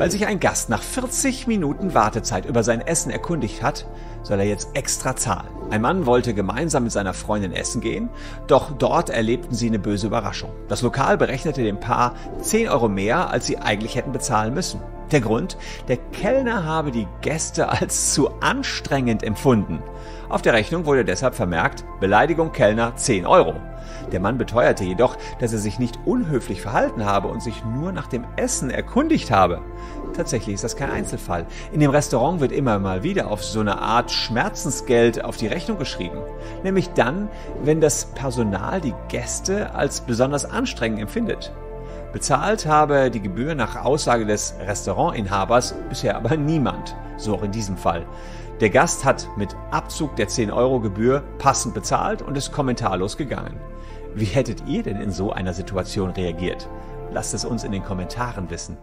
Weil sich ein Gast nach 40 Minuten Wartezeit über sein Essen erkundigt hat, soll er jetzt extra zahlen. Ein Mann wollte gemeinsam mit seiner Freundin essen gehen, doch dort erlebten sie eine böse Überraschung. Das Lokal berechnete dem Paar 10 Euro mehr, als sie eigentlich hätten bezahlen müssen. Der Grund? Der Kellner habe die Gäste als zu anstrengend empfunden. Auf der Rechnung wurde deshalb vermerkt, Beleidigung Kellner 10 Euro. Der Mann beteuerte jedoch, dass er sich nicht unhöflich verhalten habe und sich nur nach dem Essen erkundigt habe. Tatsächlich ist das kein Einzelfall. In dem Restaurant wird immer mal wieder auf so eine Art Schmerzensgeld auf die Rechnung geschrieben. Nämlich dann, wenn das Personal die Gäste als besonders anstrengend empfindet. Bezahlt habe die Gebühr nach Aussage des Restaurantinhabers bisher aber niemand, so auch in diesem Fall. Der Gast hat mit Abzug der 10 Euro Gebühr passend bezahlt und ist kommentarlos gegangen. Wie hättet ihr denn in so einer Situation reagiert? Lasst es uns in den Kommentaren wissen.